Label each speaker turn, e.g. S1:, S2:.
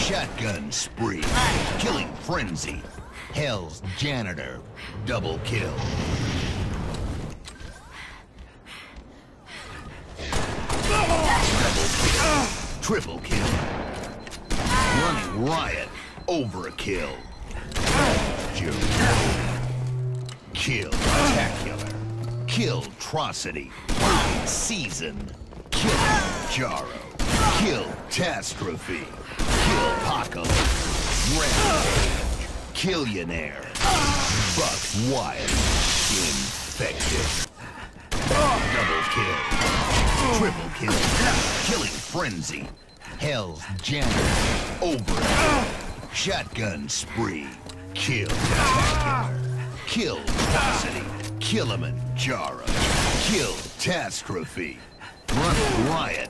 S1: Shotgun spree. Killing frenzy. Hell's janitor. Double kill. Double kill. Triple kill. Running riot. Overkill. Joe. Killtacular. Kill Trocity. Season. Kill Jaro. Kill Catastrophe. Rampage. Killionaire. Buck Wild. Infected. Double kill. Triple kill. Killing Frenzy. Hell's Janitor. Over. Shotgun Spree. Kill. Kill Trocity. Killimanjaro. Kill Catastrophe. Run Riot.